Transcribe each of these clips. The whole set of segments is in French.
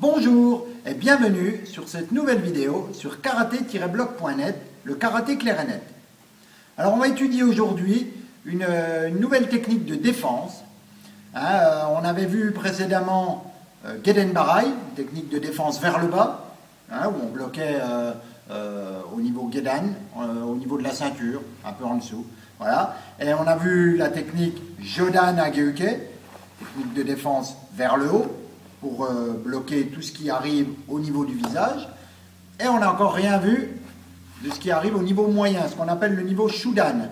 Bonjour et bienvenue sur cette nouvelle vidéo sur karaté-blog.net, le karaté clair et net. Alors on va étudier aujourd'hui une, nouvelle technique de défense. Hein, euh, on avait vu précédemment euh, Barai, technique de défense vers le bas, hein, où on bloquait euh, euh, au niveau Gedan, au niveau de la ceinture, un peu en dessous. Voilà. Et on a vu la technique Jodan Ageuke, technique de défense vers le haut, pour euh, bloquer tout ce qui arrive au niveau du visage. Et on n'a encore rien vu de ce qui arrive au niveau moyen, ce qu'on appelle le niveau Shudan.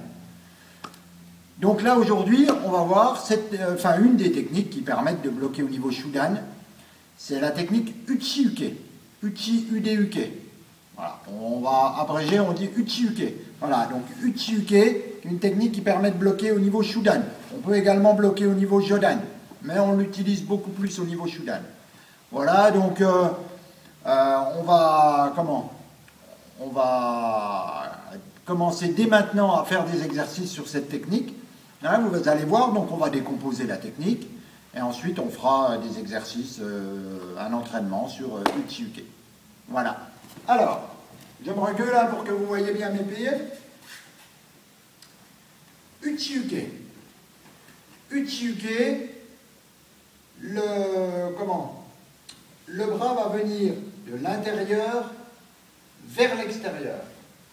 Donc là, aujourd'hui, on va voir euh, une des techniques qui permettent de bloquer au niveau Shudan. C'est la technique Uchi-Uke. Uchi-Ude-Uke. Voilà. On va abréger, on dit Uchi-Uke. Voilà, donc Uchi-Uke, une technique qui permet de bloquer au niveau Shudan. On peut également bloquer au niveau Jodan mais on l'utilise beaucoup plus au niveau Shudan. Voilà, donc euh, euh, on va comment On va commencer dès maintenant à faire des exercices sur cette technique. Hein, vous allez voir, donc on va décomposer la technique et ensuite on fera des exercices, euh, un entraînement sur Uchiuke. Voilà. Alors, je me recule là pour que vous voyez bien mes pieds. Uchiuke. Uchiuke, le, comment le bras va venir de l'intérieur vers l'extérieur.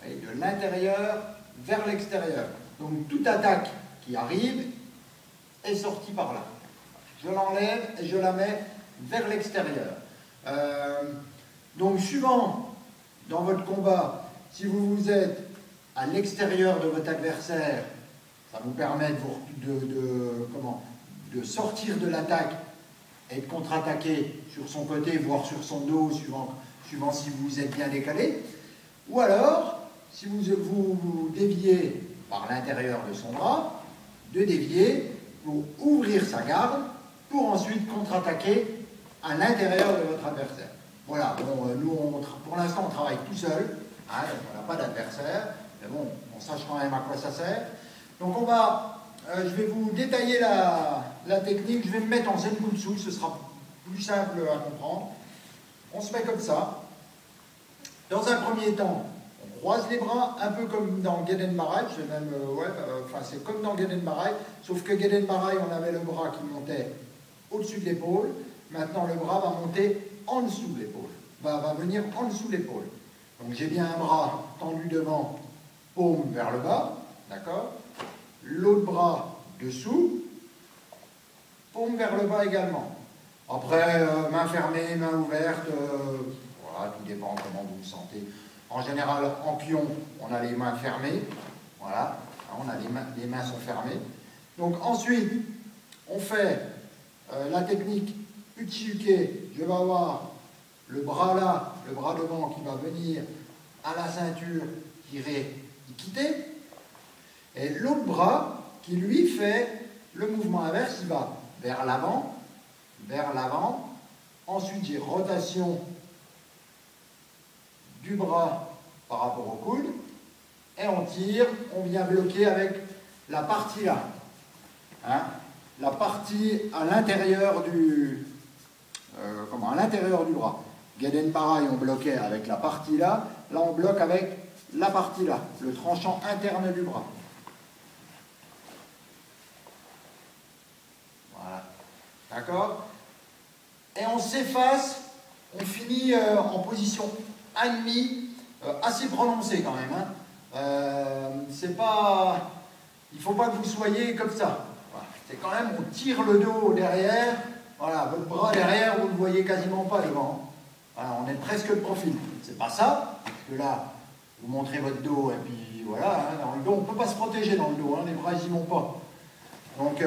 De l'intérieur vers l'extérieur. Donc toute attaque qui arrive est sortie par là. Je l'enlève et je la mets vers l'extérieur. Euh, donc suivant dans votre combat, si vous vous êtes à l'extérieur de votre adversaire, ça vous permet de, de comment, de sortir de l'attaque et de contre-attaquer sur son côté, voire sur son dos, suivant, suivant si vous êtes bien décalé. Ou alors, si vous vous, déviez par l'intérieur de son bras, de dévier pour ouvrir sa garde, pour ensuite contre-attaquer à l'intérieur de votre adversaire. Voilà, bon, euh, nous, pour l'instant, on travaille tout seul, hein, on n'a pas d'adversaire, mais bon, on sache quand même à quoi ça sert. Donc on va euh, je vais vous détailler la, technique. Je vais me mettre en dessous, ce sera plus simple à comprendre. On se met comme ça. Dans un premier temps, on croise les bras, un peu comme dans Geden Marai. Même, euh, ouais, euh, enfin, c'est comme dans Geden Marai, sauf que Geden Marai, on avait le bras qui montait au-dessus de l'épaule. Maintenant, le bras va monter en dessous de l'épaule. Va, va venir en dessous de l'épaule. Donc j'ai bien un bras tendu devant, paume vers le bas, d'accord l'autre bras dessous, paume vers le bas également. Après, euh, main fermée, main ouverte, euh, voilà, tout dépend comment vous vous sentez. En général, en pion, on a les mains fermées, voilà, on a les mains, les mains sont fermées. Donc ensuite, on fait euh, la technique Uchiuke, je vais avoir le bras là, le bras devant qui va venir à la ceinture, tirer, quitter. Et l'autre bras qui lui fait le mouvement inverse, il va vers l'avant, vers l'avant. Ensuite, j'ai rotation du bras par rapport au coude. Et on tire, on vient bloquer avec la partie là. Hein la partie à l'intérieur du, euh, comment, à l'intérieur du bras. Gaden pareil, on bloquait avec la partie là. Là, on bloque avec la partie là, le tranchant interne du bras. D'accord? Et on s'efface, on finit euh, en position ennemie, euh, assez prononcée quand même. Hein. Euh, c'est pas. Il faut pas que vous soyez comme ça. C'est quand même, on tire le dos derrière. Voilà, votre bras derrière, vous ne le voyez quasiment pas devant. Voilà, on est presque de profil. C'est pas ça, parce que là, vous montrez votre dos et puis voilà, hein, dans le dos, on ne peut pas se protéger dans le dos, hein, les bras ils n'y vont pas. Donc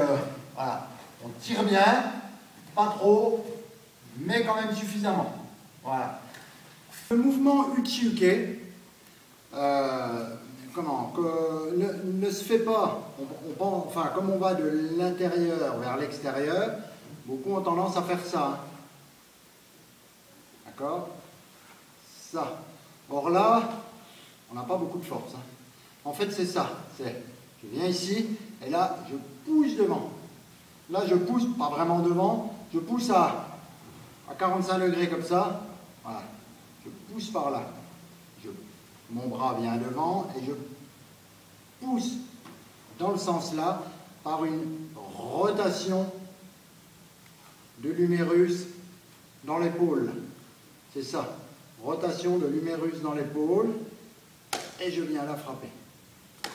voilà, on tire bien, pas trop, mais quand même suffisamment. Voilà. Le mouvement Uchiuke, euh, comment, ne, se fait pas, enfin, comme on va de l'intérieur vers l'extérieur, beaucoup ont tendance à faire ça. D'accord? Ça. Or là, on n'a pas beaucoup de force. Hein. En fait, c'est ça. C'est, je viens ici, et là, je pousse devant. Là, je pousse, pas vraiment devant, je pousse à, 45 degrés comme ça. Voilà. Je pousse par là. mon bras vient devant et je pousse dans le sens là par une rotation de l'humérus dans l'épaule. C'est ça. Rotation de l'humérus dans l'épaule. Et je viens la frapper.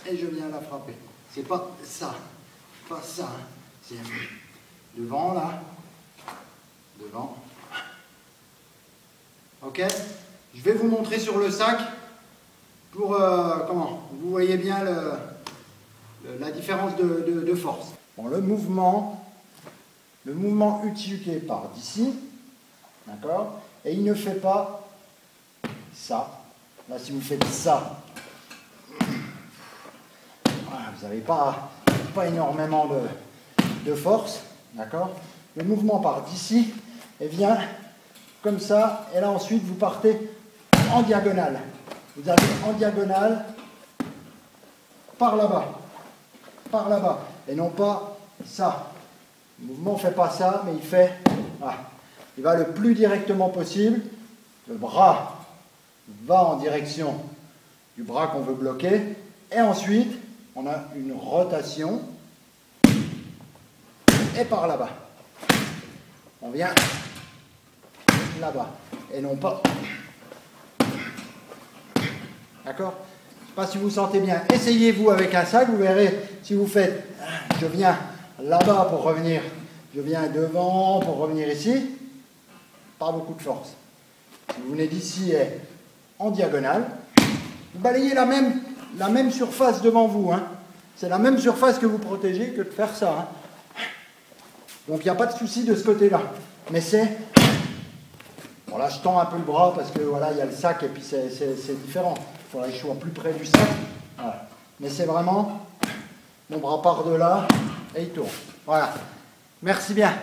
Et je viens la frapper. C'est pas ça. Pas ça. C'est devant là. Devant. Ok Je vais vous montrer sur le sac pour, euh, comment Vous voyez bien la différence de, force. Bon, le mouvement, le mouvement utilisé par d'ici, d'accord Et il ne fait pas ça. Là, si vous faites ça, vous n'avez pas, pas énormément de, de force, d'accord? Le mouvement part d'ici et vient comme ça, et là ensuite vous partez en diagonale. Vous allez en diagonale par là-bas, par là-bas, et non pas ça. Le mouvement ne fait pas ça, mais il fait, ah, il va le plus directement possible. Le bras va en direction du bras qu'on veut bloquer, et ensuite on a une rotation, et par là-bas. On vient là-bas et non pas. D'accord? Je ne sais pas si vous sentez bien. Essayez-vous avec un sac, vous verrez si vous faites je viens là-bas pour revenir, je viens devant pour revenir ici, pas beaucoup de force. Vous venez d'ici en diagonale, vous balayez la même, la même surface devant vous. Hein. C'est la même surface que vous protégez que de faire ça. Hein. Donc il n'y a pas de souci de ce côté-là. Mais c'est Bon là je tends un peu le bras parce que voilà, il y a le sac et puis c'est différent. Il faudrait que je sois plus près du sac. Mais c'est vraiment, mon bras part de là et il tourne. Voilà. Merci bien.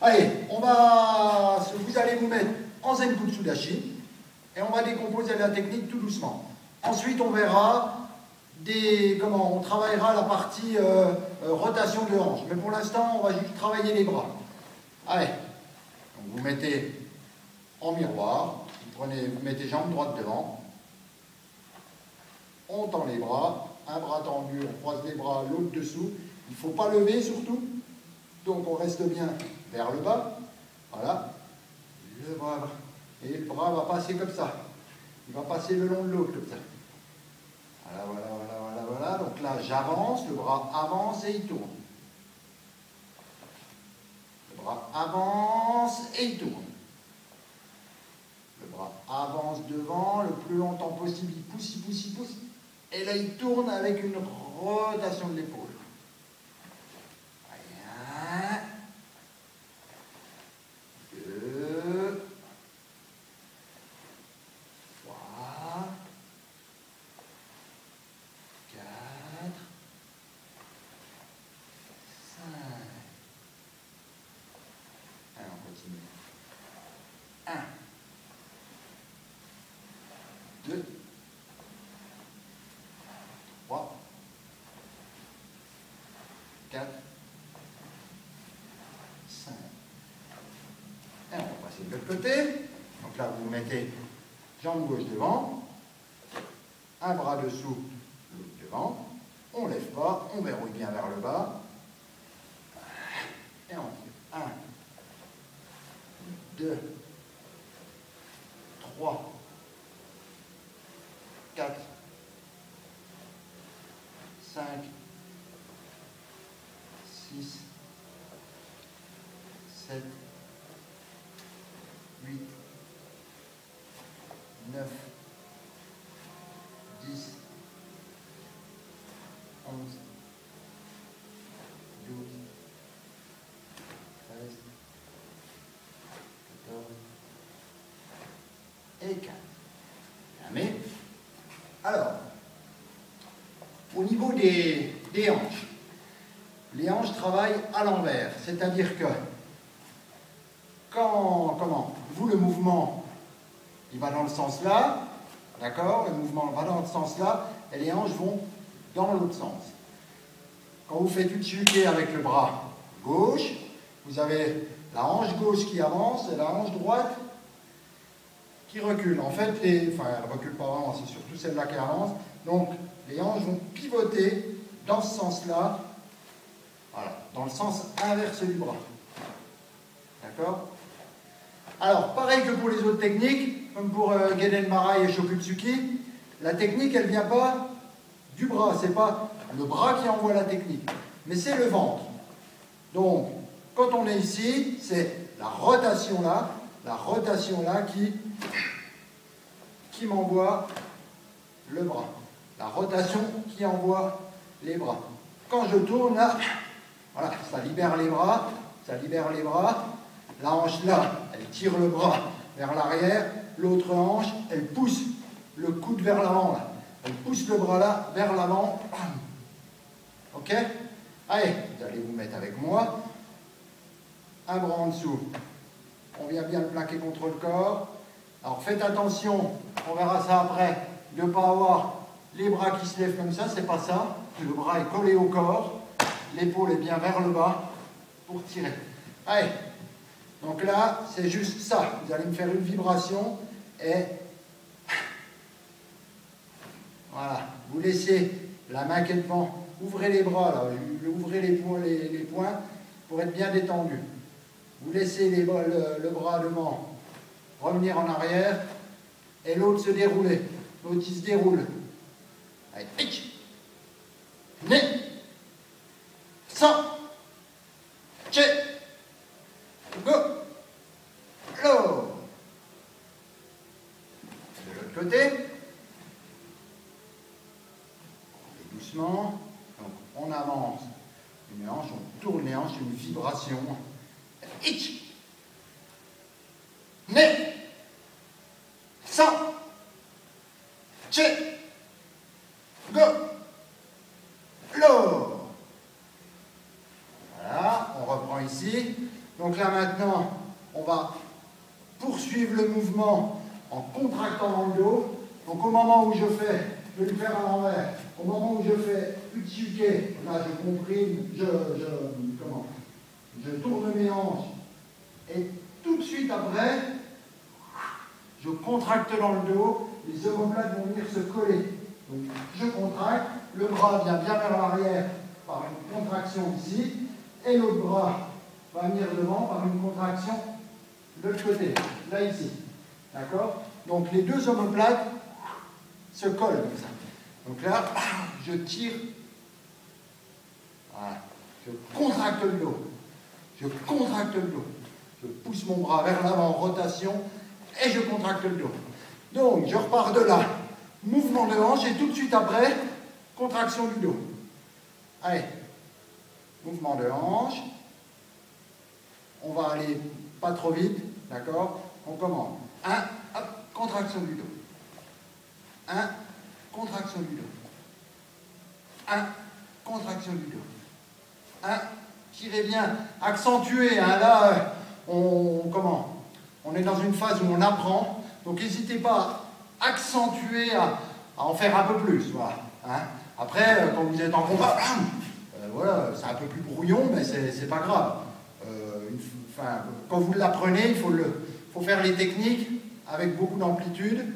Allez, on va, vous allez vous mettre en zen Dashi et on va décomposer la technique tout doucement. Ensuite, on verra des, comment, on travaillera la partie euh, rotation de hanche. Mais pour l'instant, on va juste travailler les bras. Allez, vous mettez en miroir. Vous, prenez, vous mettez jambe droite devant. On tend les bras. Un bras tendu, on croise les bras, l'autre dessous. Il ne faut pas lever surtout. Donc on reste bien vers le bas. Voilà. Le bras. Et le bras va passer comme ça. Il va passer le long de l'autre comme ça. Voilà, voilà, voilà, Donc là, j'avance, le bras avance et il tourne. Le bras avance et il tourne avance devant le plus longtemps possible, il pousse, il pousse, il pousse, et là il tourne avec une rotation de l'épaule. De l'autre côté. Donc là, vous mettez jambe gauche devant, un bras dessous, l'autre devant. On ne lève pas, on verrouille bien vers le bas. Et on tire. 1, 2, 3, 4, 5, 6, 7, 8, 9, 10, 11, 12, 13, 14 et 15. Mais, alors, au niveau des, des hanches, les hanches travaillent à l'envers, c'est-à-dire que quand, comment Vous, le mouvement, il va dans le sens là, d'accord Le mouvement va dans le sens là, et les hanches vont dans l'autre sens. Quand vous faites Utsuke avec le bras gauche, vous avez la hanche gauche qui avance et la hanche droite qui recule. En fait, elle ne recule pas vraiment, c'est surtout celle-là qui avance. Donc, les hanches vont pivoter dans ce sens-là, dans le sens inverse du bras. D'accord? Alors, pareil que pour les autres techniques, comme pour euh, Geden Marai et Shokutsuki, la technique, elle ne vient pas du bras, c'est pas le bras qui envoie la technique, mais c'est le ventre. Donc, quand on est ici, c'est la rotation là, la rotation là qui, qui m'envoie le bras. La rotation qui envoie les bras. Quand je tourne là, voilà, ça libère les bras, ça libère les bras. La hanche là, elle tire le bras vers l'arrière. L'autre hanche, elle pousse le coude vers l'avant là. Elle pousse le bras là vers l'avant. Ok? Allez, vous allez vous mettre avec moi. Un bras en dessous. On vient bien le plaquer contre le corps. Alors faites attention, on verra ça après, de ne pas avoir les bras qui se lèvent comme ça, c'est pas ça. Le bras est collé au corps, l'épaule est bien vers le bas pour tirer. Allez, donc là, c'est juste ça. Vous allez me faire une vibration et voilà. Vous laissez la main qui est devant. Ouvrez les bras là, ouvrez les poings, les, les pour être bien détendu. Vous laissez les, le, le, bras devant revenir en arrière et l'autre se dérouler. L'autre il se déroule. Allez, 100 Go L'eau Voilà, on reprend ici. Donc là maintenant, on va poursuivre le mouvement en contractant dans le dos. Donc au moment où je fais, je le faire à l'envers. Au moment où je fais Utsuke, là je comprime, je, je, je tourne mes hanches. Et tout de suite après, je contracte dans le dos, les omoplates vont venir se coller. Donc, je contracte, le bras vient bien vers l'arrière par une contraction ici, et l'autre bras va venir devant par une contraction de l'autre côté, là ici. D'accord? Donc les deux omoplates se collent comme ça. Donc là, je tire, voilà, je contracte le dos, je contracte le dos, je pousse mon bras vers l'avant en rotation et je contracte le dos. Donc je repars de là mouvement de hanche et tout de suite après, contraction du dos. Allez, mouvement de hanche. On va aller pas trop vite, d'accord? On commence. 1, hop, contraction du dos. 1, contraction du dos. 1, contraction du dos. 1, tirez bien, accentuez. Hein, là, on, comment On est dans une phase où on apprend, donc n'hésitez pas accentuer à, en faire un peu plus. Hein. Après, euh, quand vous êtes en combat, euh, voilà, c'est un peu plus brouillon, mais c'est pas grave. Euh, quand vous l'apprenez, il faut, le, faut faire les techniques avec beaucoup d'amplitude.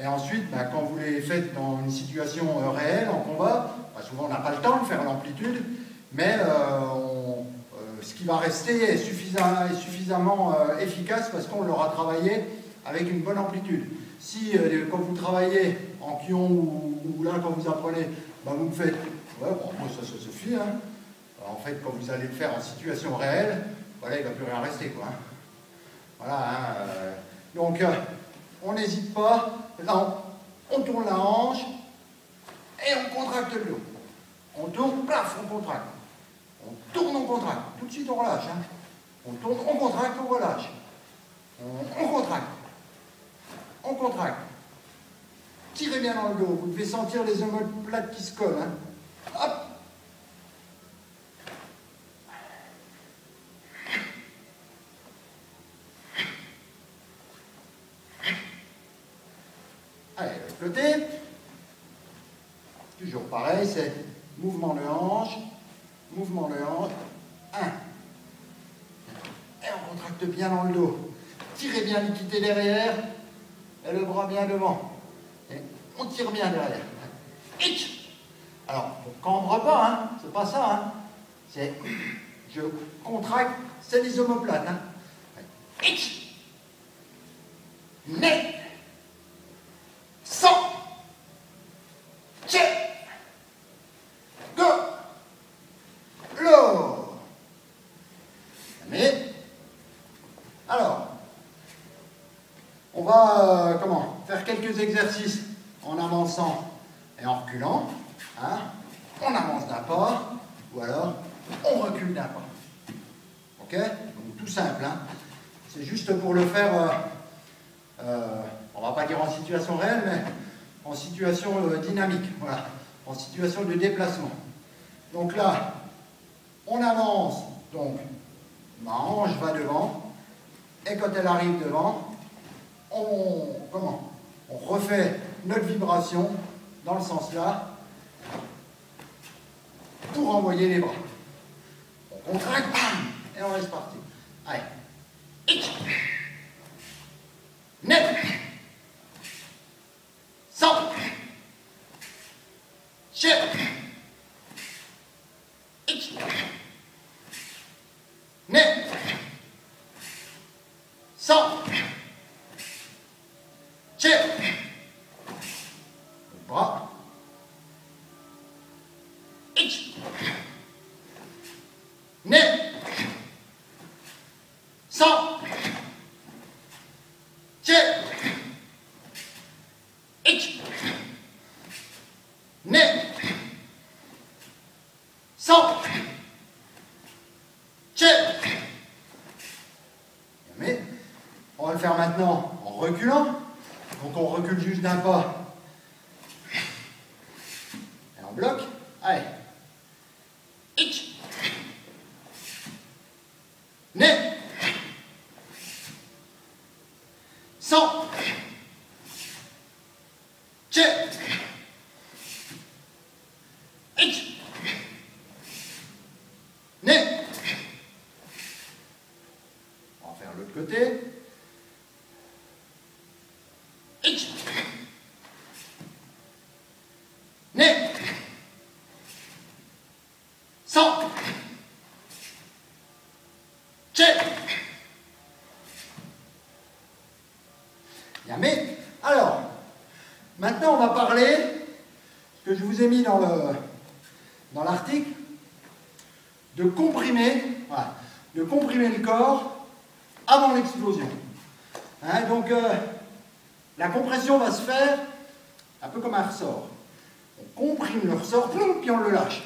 Et ensuite, ben, quand vous les faites dans une situation réelle, en combat, ben, souvent on n'a pas le temps de faire l'amplitude, mais ce qui va rester est suffisamment, suffisamment efficace parce qu'on l'aura travaillé avec une bonne amplitude. Si euh, quand vous travaillez en pion ou, là quand vous apprenez, ben, vous me faites, ouais, bon, moi ça, suffit. Hein. en fait, quand vous allez le faire en situation réelle, voilà, il ne va plus rien rester. Quoi, hein. Voilà. Hein, euh. donc, euh, on n'hésite pas. Là, on, tourne la hanche et on contracte le dos. On tourne, plaf, on contracte. On tourne, on contracte. Tout de suite, on relâche. Hein. On tourne, on contracte, on relâche. on contracte on contracte. Tirez bien dans le dos, vous devez sentir les omoplates qui se collent. Hein. Hop Allez, l'autre côté. Toujours pareil, c'est mouvement de hanche, mouvement de hanche. Un. Et on contracte bien dans le dos. Tirez bien l'équité derrière et le bras bien devant. Et bien derrière. Hitch Alors, on ne cambre pas, hein, c'est pas ça. Hein. C'est, je contracte, c'est les omoplates. Hein. Net Sans Check Go Low Mais, alors, on va, euh, comment, faire quelques exercices en avançant et en reculant. Hein. On avance d'un pas, ou alors on recule d'un pas. Ok? Donc tout simple. Hein. C'est juste pour le faire, euh, euh, on va pas dire en situation réelle, mais en situation dynamique. Voilà. En situation de déplacement. Donc là, on avance. Donc, ma hanche va devant. Et quand elle arrive devant, on, comment? On refait notre vibration dans le sens là pour envoyer les bras. On contracte, et on reste parti. Allez. 9 Sans. Chef. Mais on va le faire maintenant en reculant. Donc on recule juste d'un pas bloc. Allez. Ich. Ne. Sans. Che. Ich. Ne. On va faire l'autre côté. Ich. Ne. Bien, mais, alors, maintenant on va parler, ce que je vous ai mis dans le dans l'article, de comprimer, de comprimer le corps avant l'explosion. Hein, donc, euh, la compression va se faire un peu comme un ressort. On comprime le ressort, puis on le lâche.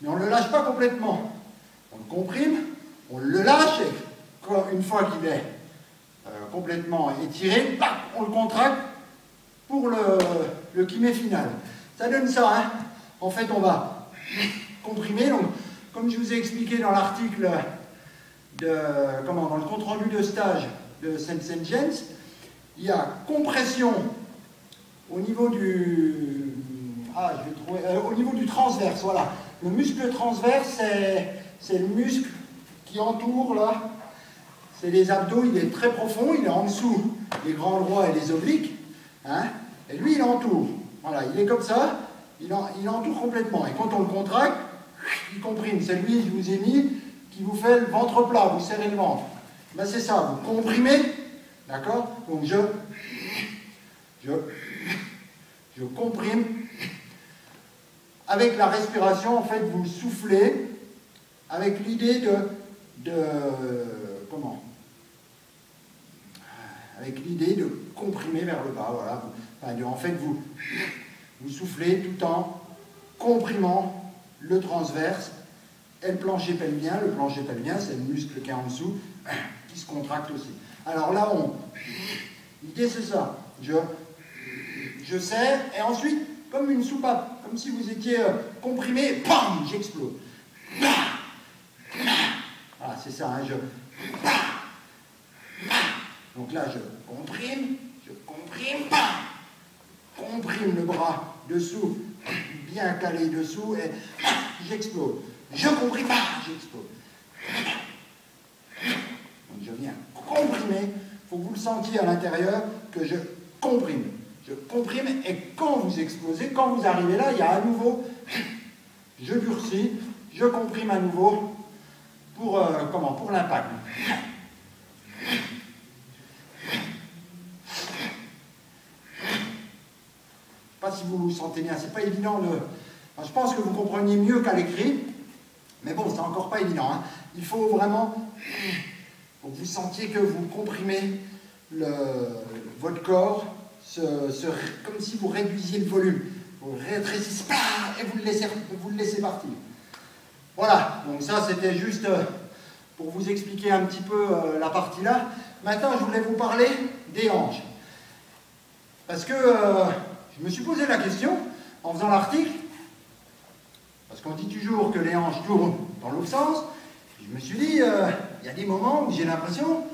Mais on ne le lâche pas complètement. On le comprime, on le lâche, et une fois qu'il est euh, complètement étiré, on le contracte pour le, le final. Ça donne ça, hein En fait, on va comprimer. Donc, comme je vous ai expliqué dans l'article de, comment, dans le compte-rendu de stage de Saint-Saint-Jens, il y a compression au niveau du, ah, je vais trouver, euh, au niveau du transverse, voilà. Le muscle transverse, c'est le muscle qui entoure là. C'est les abdos, il est très profond, il est en dessous des grands droits et les obliques. Hein, et lui, il entoure. Voilà, il est comme ça, il, il entoure complètement. Et quand on le contracte, il comprime. C'est lui, je vous ai mis, qui vous fait le ventre plat, vous serrez le ventre. Ben, c'est ça, vous comprimez, d'accord? Donc je, je, je comprime avec la respiration, en fait, vous soufflez avec l'idée de, de, comment? Avec l'idée de comprimer vers le bas, voilà. en fait, vous, vous soufflez tout en comprimant le transverse et le plancher pelvien. Le plancher pelvien, c'est le muscle qui est en dessous, qui se contracte aussi. Alors là, on... L'idée, c'est ça. Je, je serre, et ensuite, comme une soupape, comme si vous étiez euh, comprimé, j'explose. Voilà, c'est ça, hein, je... Donc là, je comprime, je comprime, comprime le bras dessous, bien calé dessous, et j'explose. Je comprime, j'explose. viens comprimer. Il faut que vous le sentiez à l'intérieur que je comprime. Je comprime et quand vous explosez, quand vous arrivez là, il y a à nouveau, je durcis, je comprime à nouveau pour, euh, comment, pour l'impact. pas si vous vous sentez bien, c'est pas évident de... je pense que vous compreniez mieux qu'à l'écrit, mais bon, c'est encore pas évident. Hein. Il faut vraiment que vous sentiez que vous comprimez votre corps, comme si vous réduisiez le volume. Vous rétrécissez, et vous le laissez, partir. Voilà, donc ça c'était juste euh, pour vous expliquer un petit peu euh, la partie là. Maintenant, je voulais vous parler des hanches. Parce que euh, je me suis posé la question en faisant l'article, parce qu'on dit toujours que les hanches tournent dans l'autre sens. Je me suis dit, il y a des moments où j'ai l'impression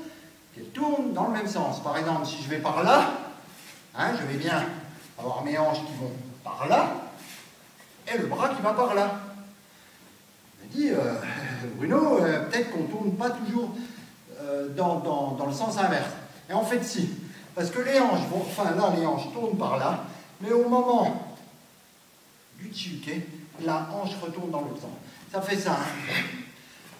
qu'elles tournent dans le même sens. Par exemple, si je vais par là, hein, je vais bien avoir mes hanches qui vont par là, et le bras qui va par là. Je me dis, euh, Bruno, euh, peut-être qu'on ne tourne pas toujours euh, dans, le sens inverse. Et en fait, si. Parce que les hanches vont, enfin là, les hanches tournent par là, mais au moment du tsuke, la hanche retourne dans l'autre sens. Ça fait ça. Hein.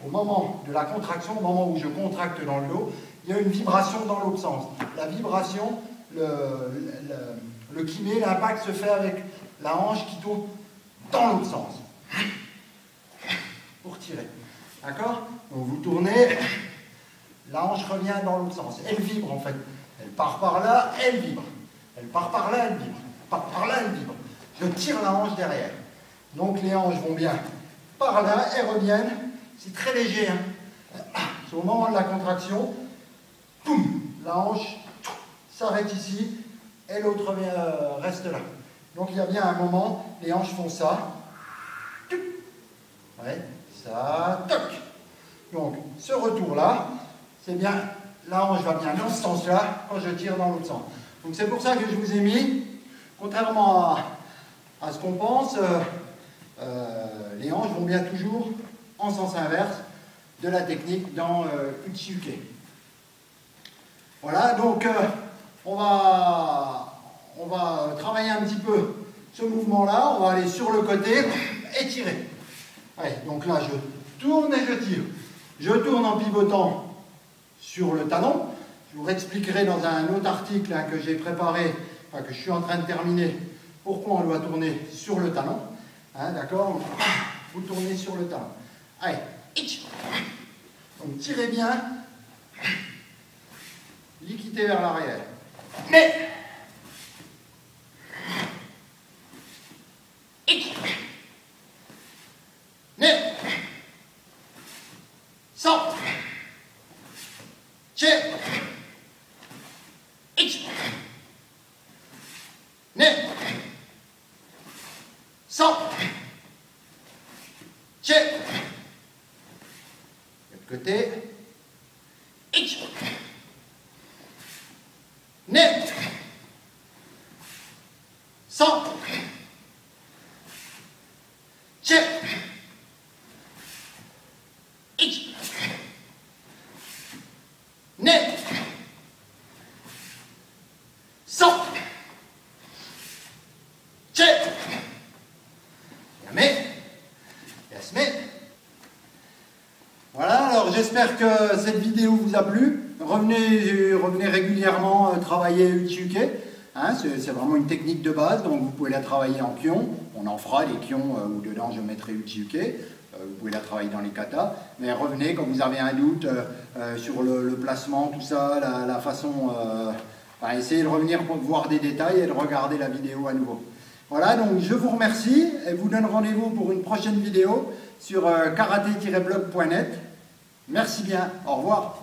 Au moment de la contraction, au moment où je contracte dans le dos, il y a une vibration dans l'autre sens. La vibration, le, le, l'impact se fait avec la hanche qui tourne dans l'autre sens. Pour tirer. D'accord? Donc vous tournez, la hanche revient dans l'autre sens. Elle vibre en fait. Elle part par là, elle vibre. Elle part par là, elle vibre. Elle part par là, elle vibre. Je tire la hanche derrière. Donc les hanches vont bien par là, elles reviennent. C'est très léger. Hein. C'est au moment de la contraction, poum, la hanche s'arrête ici et l'autre euh, reste là. Donc il y a bien un moment, les hanches font ça. Ça. Donc ce retour-là, c'est bien, la hanche va bien dans ce sens-là quand je tire dans l'autre sens. Donc c'est pour ça que je vous ai mis, contrairement à, ce qu'on pense, euh, euh, les hanches vont bien toujours en sens inverse de la technique dans euh. Voilà, donc on va travailler un petit peu ce mouvement-là, on va aller sur le côté et tirer. donc là, je tourne et je tire. Je tourne en pivotant sur le talon. Je vous expliquerai dans un autre article hein, que j'ai préparé, que je suis en train de terminer, pourquoi on doit tourner sur le talon. Hein, d'accord Vous tournez sur le talon. Allez, donc tirez bien, liquidez vers l'arrière. Mais côté. Net. Sans. Check. Net. Voilà, alors j'espère que cette vidéo vous a plu. Revenez, revenez régulièrement euh, travailler Uchiuke. Hein, c'est vraiment une technique de base, donc vous pouvez la travailler en kion. On en fera des kions euh, où dedans je mettrai Uchiuke. Euh, vous pouvez la travailler dans les katas. Mais revenez quand vous avez un doute sur le, placement, tout ça, la, façon... essayez de revenir pour voir des détails et de regarder la vidéo à nouveau. Voilà, donc je vous remercie et vous donne rendez-vous pour une prochaine vidéo sur karaté-blog.net. Merci bien, au revoir.